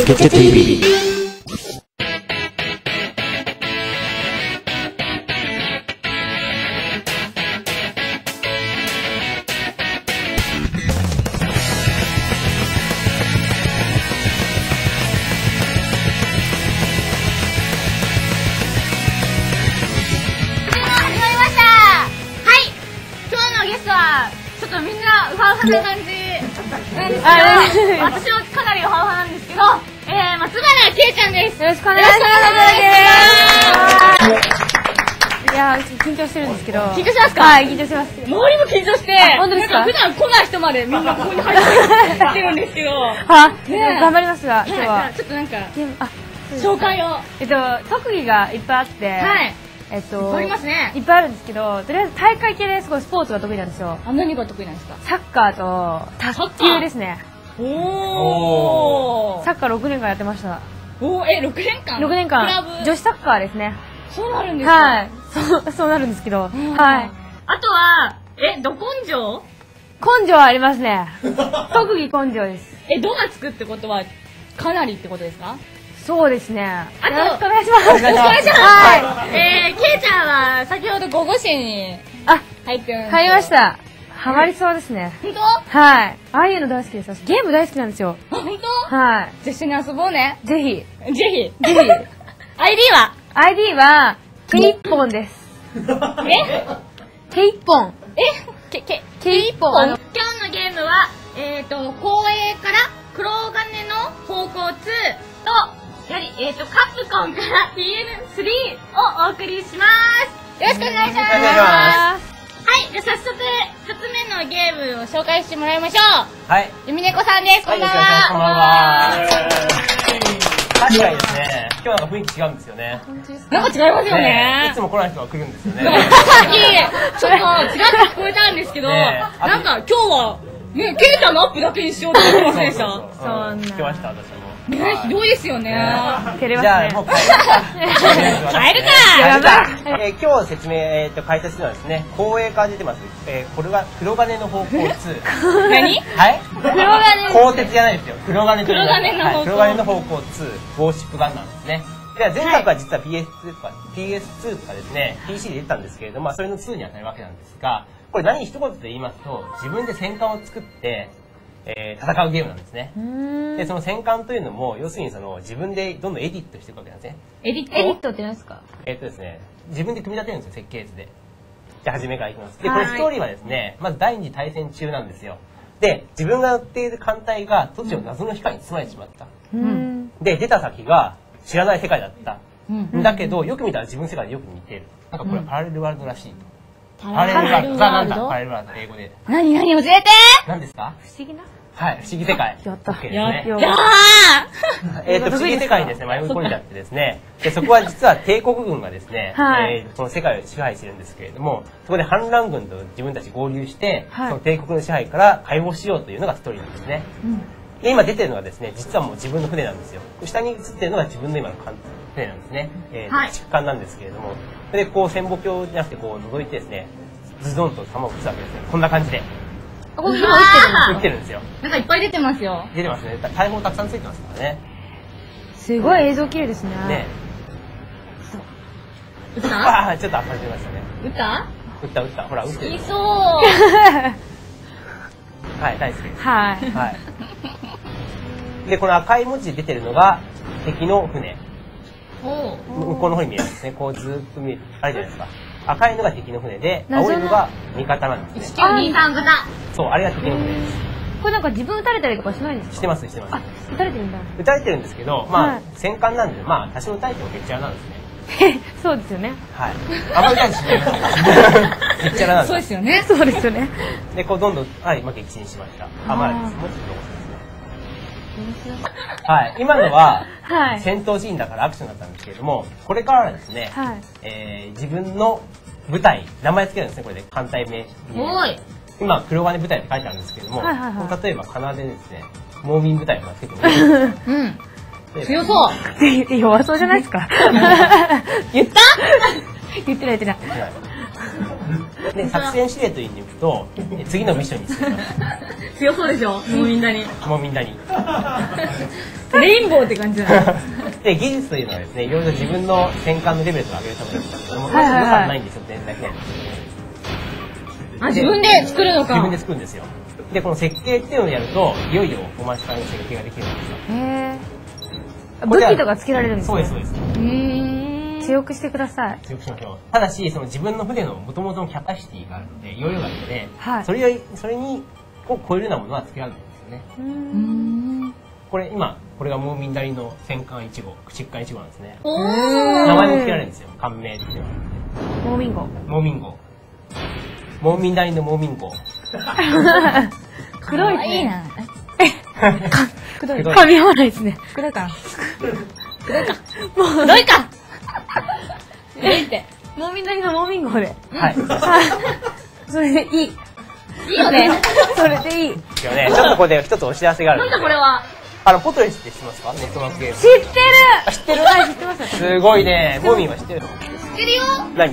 ケケケ TV 始まりました。はい。今日のゲストはちょっとみんなウハウハな感じなんですけど私はかなりウハウハなんですけどえー、松原圭ちゃんです。よろしくお願いします。いやー、緊張してるんですけど。緊張しますか？はい、緊張します。周りも緊張して。本当ですか？なん普段来ない人までみんなここに入ってきてるんですけど。は？は、ねえ。頑張りますが、今日いは。ちょっとなんかあ、紹介を。はえっと、特技がいっぱいあって、い。えっと、ありますね。いっぱいあるんですけど、とりあえず大会系ですごいスポーツが得意なんですよ。あ何が得意なんですか？サッカーと卓球ですね。おサッカー6年間やってました。おーえ六年間？6年間、ブ女子サッカーですね。そうなるんですか？はい。そう、そうなるんですけど、うんはい。あとはえど根性？根性はありますね。特技根性です。え、ドがつくってことは、かなりってことですか？そうですね。あとよろしくお願いします。お願いします。はえー、ケイちゃんは、先ほどご護身に入ってるんです入りまし。た。ハマりそうですね。本当？あ、はい。ああいうの大好きです。私ゲーム大好きなんですよ。本当？はじゃあ一緒に遊ぼうね。い。ぜひ。ぜひ。ぜひ。ID は？ID は、ケイポンです。え？ケイポン。え？け、け、ケイポン。あの今日のゲームは、えっ、ー、と、公営から黒金の方向2と、やはり、えっ、ー、と、カプコンから PN3 をお送りします。よろしくお願いします。はい、じゃあ早速、一つ目のゲームを紹介してもらいましょう。はい。ゆみねこさんです。こんばんこんばんは。は。確かにですね、今日なんか雰囲気違うんですよね。なんか違いますよねねいつ。も来ない人が来るんですよね。さっき、ちょっと、ちらっと聞こえたんですけど、なんか今日は、ね、ケイちゃんのアップだけにしようと思ってませんでした？そうな聞きました、私も。ね、ひどいですよね。照れますじゃあ、ねもう。帰るか。帰るかえー今日説明、えっと、解説のはですね、公営から出てます。えーこれが黒金の方向2。何？はい黒金鋼鉄じゃないですよ。黒金という黒金の方向はい黒金の方向2、ウォーシップガンなんですね。では前作は実は PS2 とか PS2 とかですね、PC で出てたんですけれども、まあそれの2に当たるわけなんですが、これ何一言で言いますと、自分で戦艦を作って、えー戦うゲームなんですね。で、その戦艦というのも、要するにその自分でどんどんエディットしていくわけなんですね。エディットって何ですか？えっとですね、自分で組み立てるんですよ、設計図で。じゃあ、初めからいきます。で、こはいれストーリーはですね、まず第二次大戦中なんですよ。で、自分が乗っている艦隊が突如謎の光に包まれてしまった。うーん。で、出た先が知らない世界だった。うんだけど、よく見たら自分の世界でよく似てる。なんかこれはパラレルワールドらしいと。パパラレルワールド。ザなんだドパラレルワールド、英語で。何何教えて何ですか？不思議なはい、不思議世界。やった OK ですやね。よやえっと、不思議世界にですね、迷い込んじゃってですね、で、そこは実は帝国軍がですね、はいえーその世界を支配してるんですけれども、そこで反乱軍と自分たち合流して、はいその帝国の支配から解放しようというのがストーリーなんですね。で、今出てるのがですね、実はもう自分の船なんですよ。下に映ってるのが自分の今の艦船なんですね。えーはい疾艦なんですけれども、それでこう潜望鏡じゃなくてこう覗いてですね、ズドンと弾を撃つわけですね。こんな感じで。あ、これ今撃ってるんですよ。なんかいっぱい出てますよ。出てますね。大砲たくさんついてますからね。すごい映像綺麗ですね。ね。撃った？ああ、ちょっと当たりましたね。撃った？撃った撃った。ほら、撃ってるい。そう。はい、大好きです。はい。はい。で、この赤い文字で出てるのが敵の船。向こうの方に見えますね。こうずーっと見える。あれじゃないですか。赤いのが敵の船で、青いのが味方なんですね。1923型。そう、あれが敵の船です。これなんか自分撃たれたりとかしないんですか？してます、してますあ。、撃たれてるんだ。撃たれてるんですけど、まあ、はい戦艦なんで、まあ、多少撃たれてもへっちゃらなんですね。そうですよね。はい。あんまり撃たれてしない。へっちゃらなんそうで。ですすよね。そうですよね。で、こう、どんどん、はい、まあ、撃沈しました。あ、まだです。もうちょっと。はい。今のは、はい。戦闘シーンだからアクションだったんですけれども、これからはですね、はい。えー自分の舞台、名前つけるんですね、これで、艦隊名。今、黒金部隊って書いてあるんですけれども、はいはいはい例えば、奏でですね、モーミン部隊をつけてみるうん。で強そう。弱そうじゃないですか？言った？言ってない言ってない。は いで、作戦指令という意味でいくと、え次のミッションに進みます。強そうでしょ？もうみんなに。もうみんなに。レインボーって感じだね。で、技術というのはですね、いろいろ自分の戦艦のレベルとか上げるためですけども、予算ないんですよ、全体ね。あ、自分で作るのか。自分で作るんですよ。で、この設計っていうのをやると、いよいよお待ちかねの設計ができるんですよ。へー武器とかつけられるんですねそうです、そうです。うーん。強くしてください。強くしましょう。ただし、その自分の船の元々のキャパシティがあるので、容量があるので、はいそれより、それに、を超えるようなものはつけられないんですよね。これ今、これがムーミンダリの戦艦1号、駆逐艦1号なんですね。名前もつけられるんですよ。艦名っていうのは。モーミンゴ。モーミン号。モーミンダリのモーミン号。黒いね。いいな。黒い。黒い噛み合わないですね。黒いか。黒いか。黒いか。黒いって。モーミンダリのモーミンゴで。はい。それでいい。いいよね。それでいい。ですよね。ちょっとここで一つお知らせがあるなんだこれは？あの、ポトリスって知ってますか？ネットワークゲーム。知ってるあ知ってるはい、知ってます。すごいね。モーミンは知ってるの？知ってるよ。何？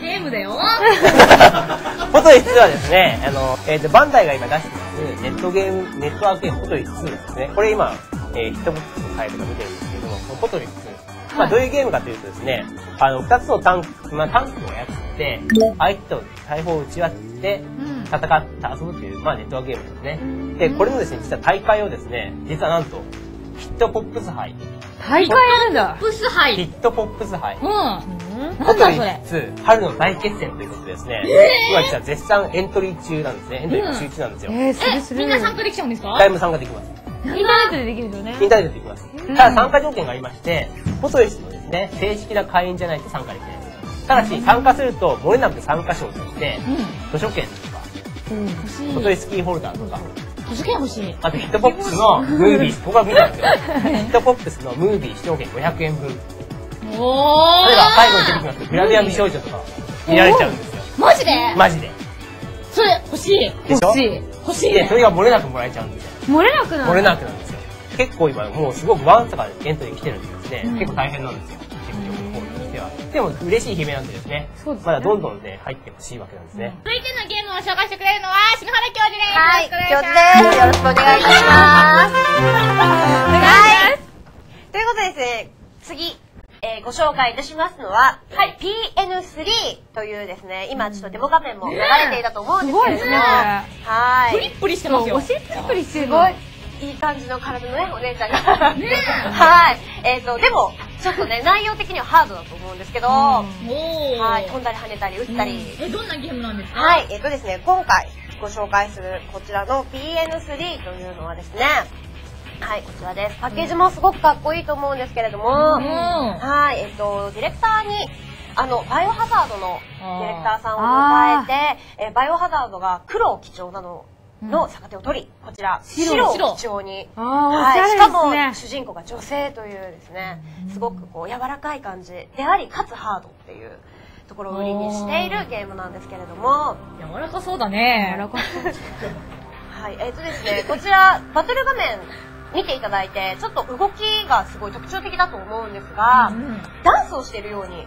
ゲームだよ。ポトリスはですね、あの、えっ、と、バンダイが今出してます、ネットゲーム、ネットワークゲームポトリス2ですね。これ今、えーヒットポップスのサイトが見てるんですけども、ポトリス2。まあ、どういうゲームかというとですね、あの、二つのタンク、まあ、タンクを操って、相手と大砲を撃ち合って、戦って遊ぶという、まあ、ネットワークゲームですね。で、これのですね、実は大会をですね、実はなんと、ヒットポップス杯。大会やるんだ。プスハイ。ヒットポップス杯。うん。うんなんだそれ。2春の大決戦ということでですね、今実は絶賛エントリー中なんですね。エントリー中中なんですよ。えー、するすえ、る。みんな参加できちゃうんですか？誰も参加できます。インターネットでできるんですよね。インターネットでできます。ただ参加条件がありまして、ポトリスのですね、正式な会員じゃないと参加できないです。ただし、参加すると、漏れなく参加賞として、図書券とか、うん。欲しい。スキーホルダーとか、図書券欲しい。あとヒットポップスのムービー、ここが見たんですよ。ヒットポップスのムービー視聴券500円分。おー。例えば最後に出てきますグラビア美少女とか見られちゃうんですよ。マジで？マジで。それ欲しい。でしょ？欲しい。で、欲しいねそ。れが漏れなくもらえちゃうんですよ。漏れなくなる。漏れなくなんですよ。結構今もうすごくワンサがエントリー来てるんでですね、結構大変なんですよ。チェック力の方としては。でも嬉しい悲鳴なんでですね、ねまだどんどんね、入ってほしいわけなんですね。続いてのゲームを紹介してくれるのは、篠原教授です。はい、よろしくお願いします。教授です。よろしくお願いいたします。はい。ということでですね、次、えーご紹介いたしますのは、はい、PN3 というですね、今ちょっとデモ画面も流れていたと思うんですけれども、ねはい。プリップリしてますよ。お尻プリプリすごい。いい感じの体のね、お姉ちゃんが。ねはい。えっ、と、でも、ちょっとね、内容的にはハードだと思うんですけど、はおー。い、飛んだり跳ねたり打ったり、え、どんなゲームなんですか？はい、えっ、とですね、今回ご紹介するこちらの PN3 というのはですね、はい、こちらです。パッケージもすごくかっこいいと思うんですけれども、うん。はい、えっ、と、ディレクターに、あの、バイオハザードのディレクターさんを迎えて、えーバイオハザードが黒を基調なのの逆手を取り、こちら、白。白を基調に、はい、ゃしかも。主人公が女性というですね、すごくこう柔らかい感じであり、かつハードっていうところを売りにしているゲームなんですけれども、柔らかそうだね。柔らかそうはい、えっ、とですね、こちら、バトル画面見ていただいて、ちょっと動きがすごい特徴的だと思うんですが、うんダンスをしているように、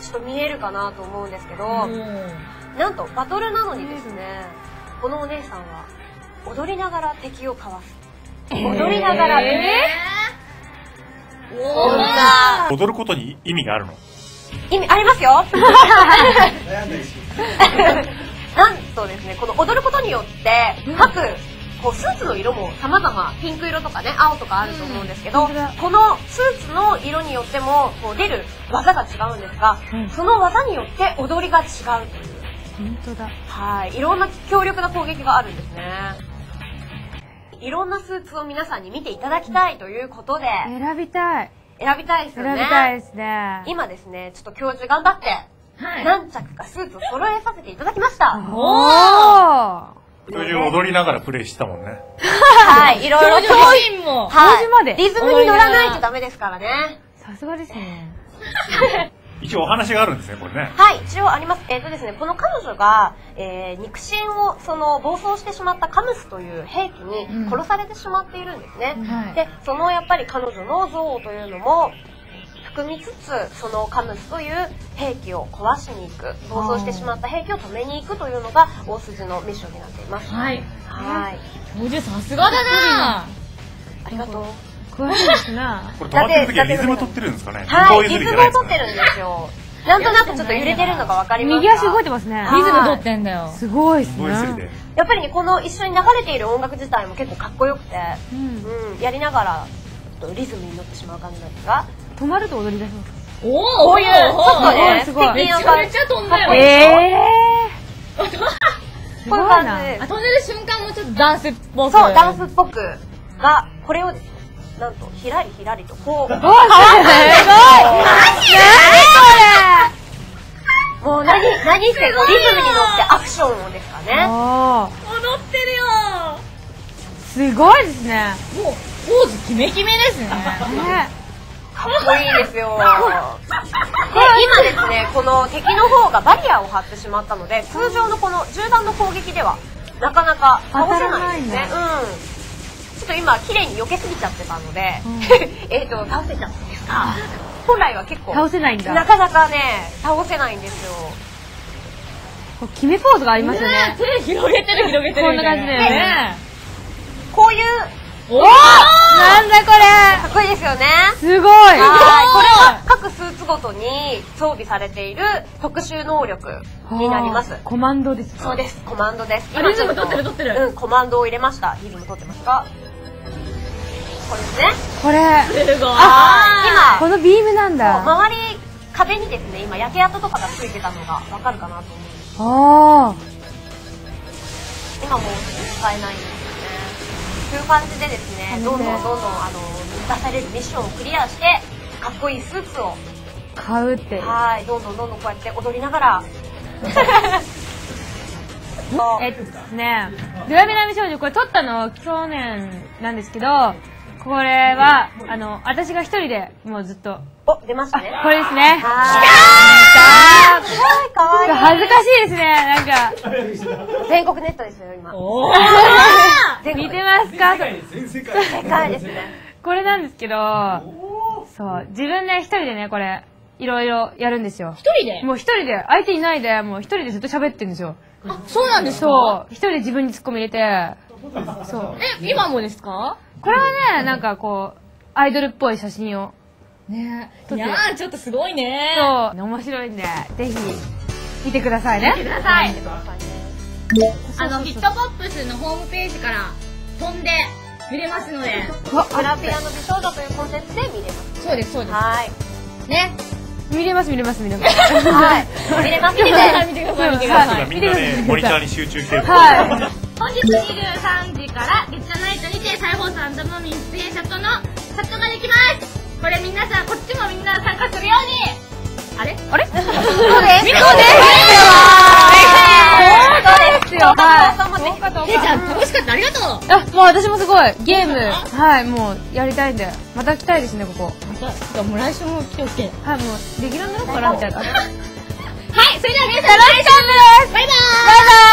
ちょっと見えるかなと思うんですけど、なんとバトルなのにですね、このお姉さんは踊りながら敵をかわす。踊りながら、えー、踊ることに意味があるの？意味ありますよ。なんとですね、この踊ることによって、各、こうスーツの色も様々、ピンク色とかね、青とかあると思うんですけど、うんこのスーツの色によっても、こう出る技が違うんですが、うんその技によって踊りが違うという。本当だ。はい。いろんな強力な攻撃があるんですね。いろんなスーツを皆さんに見ていただきたいということで、選びたい。選びたいですよ選ね。びたいですね。今ですね、ちょっと教授頑張って、はい。何着かスーツを揃えさせていただきました。おーそういう踊りながらプレイしてたもんね。はい。いろいろ教授自身も。はいリズムに乗らないとダメですからね。さすがですね。一応お話があるんですね、これね。はい、一応あります。えっ、とですね、この彼女が、えー肉親を、その、暴走してしまったカムスという兵器に殺されてしまっているんですね。はいで、そのやっぱり彼女の憎悪というのも、含みつつそのカムスという兵器を壊しに行く暴走してしまった兵器を止めに行くというのが大筋のミッションになっています。はい。はい。教授さすがだなありがとう。詳しいですな。これ止まってる時はリズム取ってるんですかね。はいリズムを取ってるんですよ。なんとなくちょっと揺れてるのがわかりますか右足動いてますね。はい。リズム取ってんだよ。すごいですね。やっぱりねこの一緒に流れている音楽自体も結構かっこよくてうん。うん。やりながらちょっとリズムに乗ってしまう感じなんですが止まると踊り出します。おおこういうちょっとねすごいめちゃめちゃ飛んだよ。ええー。すこごいういう感じな。飛んでる瞬間もちょっとダンスっぽく。そうダンスっぽくがこれをですねなんとひらりひらりとこうおすごいもう何何せこうリズムに乗ってアクションをですかね踊ってるよすごいですね。もう、ポーズキメキメですね。ねかっこいいですよ。で 今ですねこの敵の方がバリアを張ってしまったので通常のこの銃弾の攻撃ではなかなか倒せないんですね。うん。ちょっと今綺麗に避けすぎちゃってたので、うん。えっと倒せちゃったんですか。本来は結構倒せないんだ。なかなかね倒せないんですよ。こう決めポーズがありますよね。手広げてる広げてる。こんな感じだよね。こういうおおなんだこかっこいいですよね。れすごい。はい。これは各スーツごとに装備されている特殊能力になります。コマンドです。そうです。コマンドです。あリズム取ってる取ってる。うんコマンドを入れました。リズム取ってますか？これですね。これ、すごい。あこのビームなん今だ。周り壁にですね今焼け跡とかがついてたのがわかるかなと思うんですあ今もう使えない。んですいう感じでですねどんどんどんどんあの出されるミッションをクリアしてかっこいいスーツを。あ、買うって。はいどんどんどんどんこうやって踊りながら。えっとですね、ドラミナミ少女、これ撮ったの去年なんですけど、これは、あの、私が一人でもうずっと、お出ましたね。これですね。はい。かわいいかわいい恥ずかしいですね、なんか。全国ネットですよ今。おお全国。見てますか？世界ですね。これなんですけど、そう、自分で一人でね、これ、いろいろやるんですよ。一人で？もう一人で、相手いないで、もう一人でずっと喋ってるんですよ。あ、そうなんですか？そう、一人で自分に突っ込み入れて、そう。え、今もですか？これはね、なんかこう、アイドルっぽい写真を。ね撮っていやー、ちょっとすごいねそう、面白いんで、ぜひ、見てくださいね。ください。あの、ヒットポップスのホームページから飛んで見れますので。グラビアの美少女というコンテンツで見れますそうです、そうです。はいね。見れます、見れます、見れます。はい見れます見れます見てください、見てください。みんなねモニターに集中してるはい。本日23時からゲッチャナイトにて再放送ムーミン出演者とのチャットができます。これ皆さんこっちもみんな参加するように。あれ？あれ？そうです。です。よ。はい。えじゃあ楽しかった。ありがとう。あ、もう私もすごい、ゲーム、はい、もう、やりたいんで、また来たいですね、ここ。またもう来週も来ておけ。はい、もう、レギュラーになろうかな、みたいな。はいそれでは皆さん楽しかったです。バイバーイ。バイバイ